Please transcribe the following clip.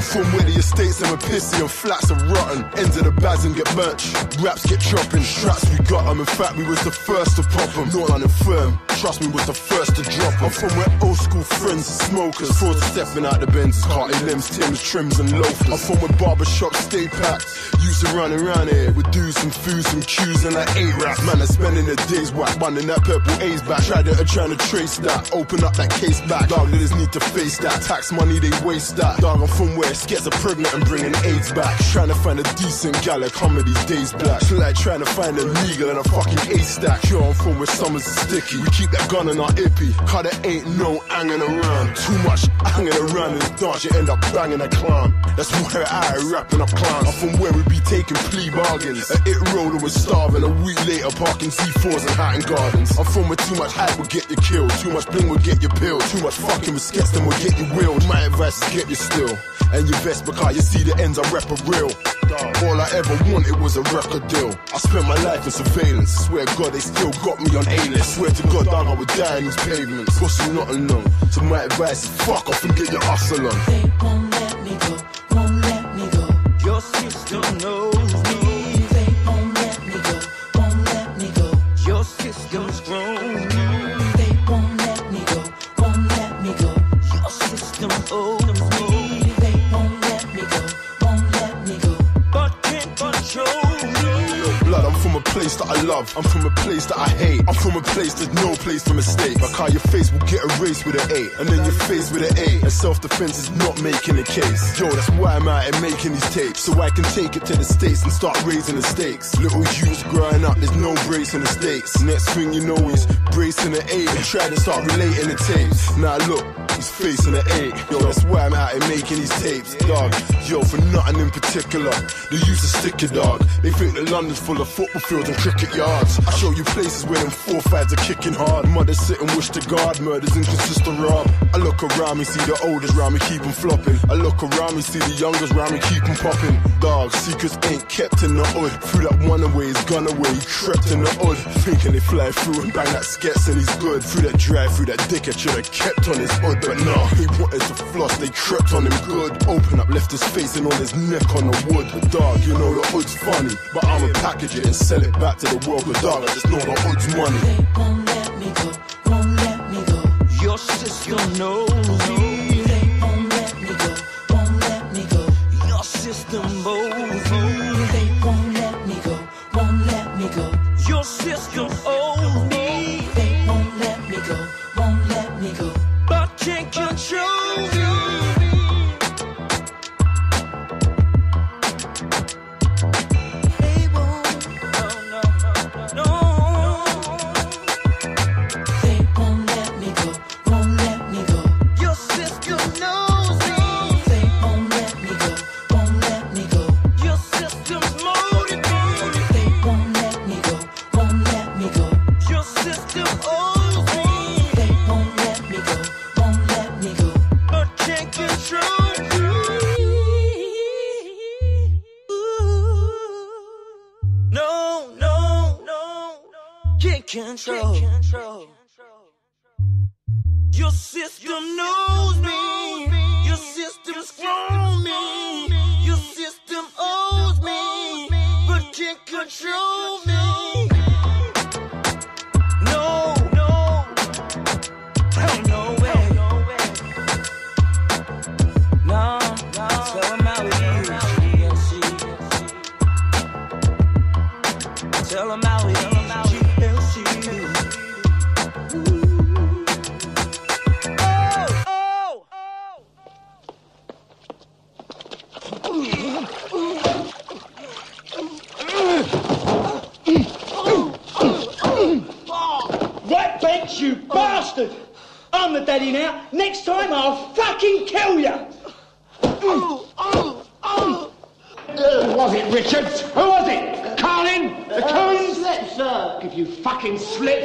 from where the estates them are pissy and flats are rotten. Ends of the bags and get burnt. Raps get chopping. Straps we got them. In fact, we was the first to pop them. Not unfirm. Trust me, was the first to drop 'em. I'm from where old school friends are smokers. Frauds stepping out the Benz. Carty limbs, Tim's, trims and loafers. I'm from where barbershops stay packed. Used to run around here with dudes, and food, some cues, and like eight raps. Man, I'm spending the days whack, running that purple A's back. Tried to, uh, trying to trace that. Open up that case back. Dog, leaders need to face that. Tax money, they waste that. Dog, I'm from where skets are pregnant and bringing AIDS back. Trying to find a decent gal, like comedy days black. So like trying to find a legal and a fucking A stack. Yo, I'm from where summers sticky. We keep that gun in our ippy. Cause there ain't no hanging around. Too much hanging around in the dance, you end up banging a clown. That's why I rapping up clowns. I'm from where we be taking plea bargains. A it roller was starving. A week later, parking C4s in Hatton Gardens. I'm from where too much hype will get you killed. Too much bling will get you peeled. Too much fucking with skets then will get you willed. My advice is get you still. And your vest because you see the ends I rep are real. All I ever wanted was a record deal. I spent my life in surveillance. Swear God, they still got me on A-list. Swear to God, dog, I would die in these pavements. Pussy not alone. So my advice is fuck off and get your hustle on. They won't let me go, won't let me go. Your system knows me. They won't let me go, won't let me go. Your system's place that I love. I'm from a place that I hate. I'm from a place there's no place for mistake. Because your face will get erased with an eight, and then your face with an eight. And self-defense is not making a case. Yo, that's why I'm out here making these tapes. So I can take it to the states and start raising the stakes. Little youths growing up, there's no brace in the states. Next thing you know, he's bracing the eight and trying to start relating the tapes. Now look, he's facing the eight. Yo, that's why I'm out here making these tapes, dog. Yo, for nothing in particular. They used to stick your dog. They think that London's full of football fields and cricket yards. I show you places where them four fives are kicking hard. Mothers sit and wish to God, murders inconsistent rob. I look around me, see the oldest round me keep 'em flopping. I look around me, see the youngest round me keep 'em popping. Dog, secrets ain't kept in the hood. Through that one away, he's gone away, he crept in the hood. Thinking they fly through and bang that skets and he's good. Through that drive, through that dick, I should've kept on his hood. But nah, he wanted to floss, they crept on him good. Open up, left his face and on his neck on the wood. But dog, you know the hood's funny. But I'ma package it and sell it back to the world. But dog, I just know the hood's money. They won't let me go, won't let me go. Your system knows me. They won't let me go, won't let me go. Your system owes me go. Control. Your system knows bastard! I'm the daddy now. Next time I'll fucking kill you. Who was it, Richards? Who was it? Carlin? The Coons? Slip, sir. If you fucking slip.